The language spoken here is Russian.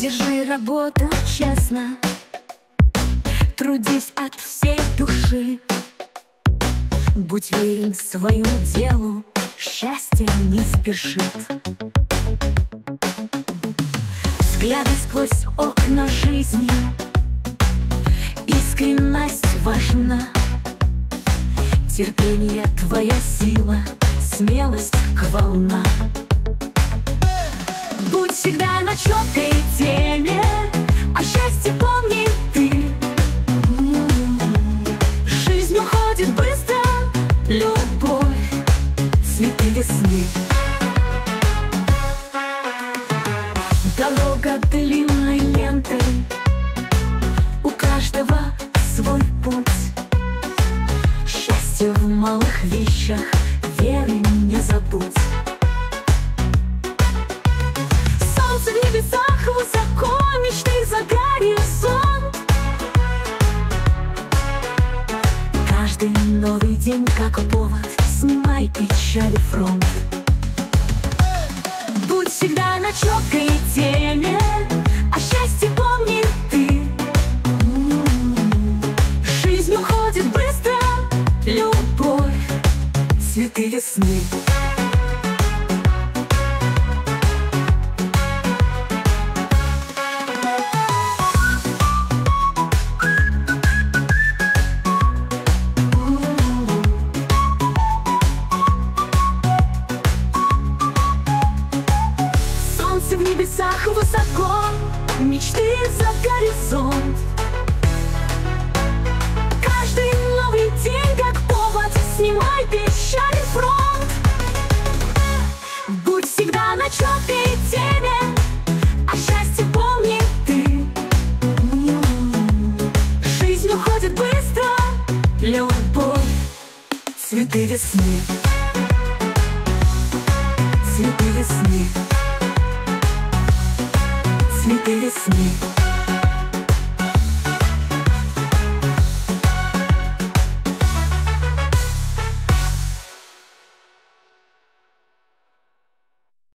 Держи работу честно. Трудись от всей души. Будь верен своему делу. Счастье не спешит. Взгляды сквозь окна жизни. Искренность важна. Терпение твоя сила. Смелость к волна. Будь всегда на четкой весны. Дорога длинной лентой У каждого свой путь. Счастье в малых вещах Веры не забудь. Солнце в небесах высоко Мечты за горизонт Каждый новый день как повод Снимай печали фронт. Будь всегда на четкой теме О счастье помни ты. Жизнь уходит быстро Любовь, цветы весны небесах высоко Мечты за горизонт. Каждый новый день как повод Снимай печали фронт. Будь всегда на четкой теме О счастье помни ты. Жизнь уходит быстро Любовь, цветы весны. Цветы весны Цветы весны